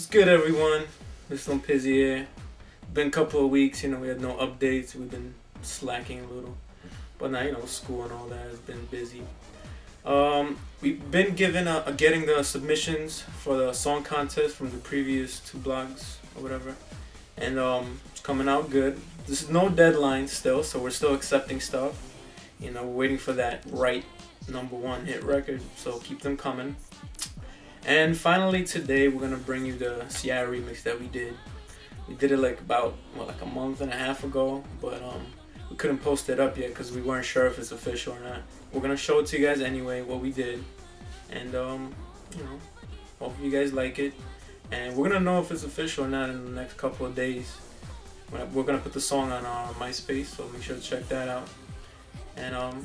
What's good, everyone? This is Pizzi here. Been a couple of weeks, you know, we had no updates. We've been slacking a little, but now you know, school and all that has been busy. Um, we've been given a, a getting the submissions for the song contest from the previous two blogs or whatever, and um, it's coming out good. There's no deadline still, so we're still accepting stuff. You know, we're waiting for that right number one hit record, so keep them coming. And finally, today we're gonna bring you the Ciara remix that we did. We did it like about what, like a month and a half ago, but um, we couldn't post it up yet because we weren't sure if it's official or not. We're gonna show it to you guys anyway what we did, and um, you know, hope you guys like it. And we're gonna know if it's official or not in the next couple of days. We're gonna put the song on our MySpace, so make sure to check that out. And um,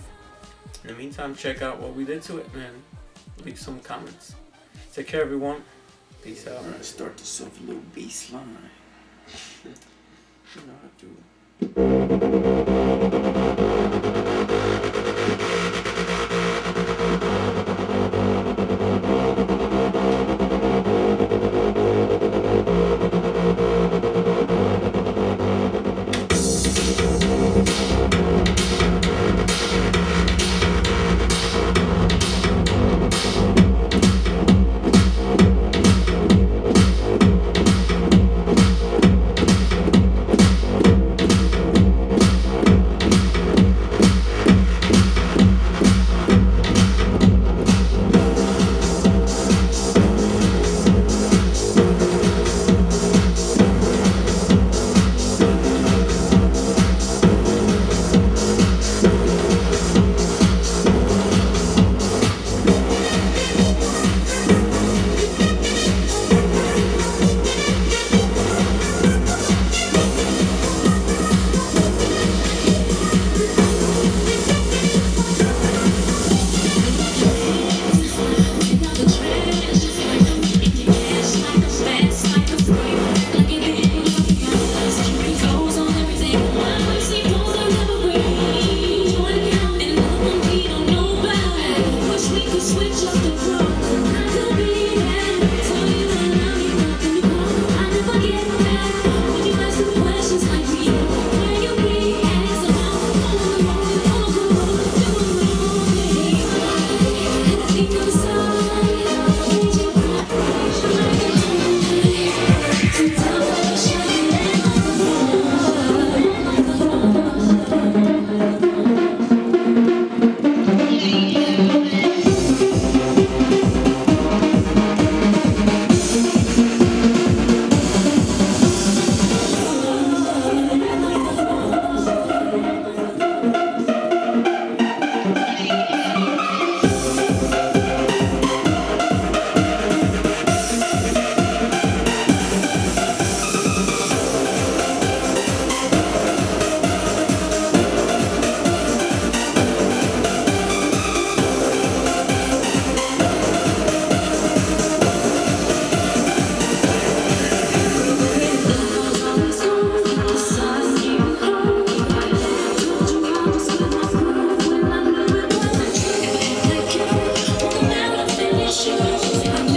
in the meantime, check out what we did to it and leave some comments. Take care, everyone. Peace out. Alright, start this off a little bass line. you know how to do. I'm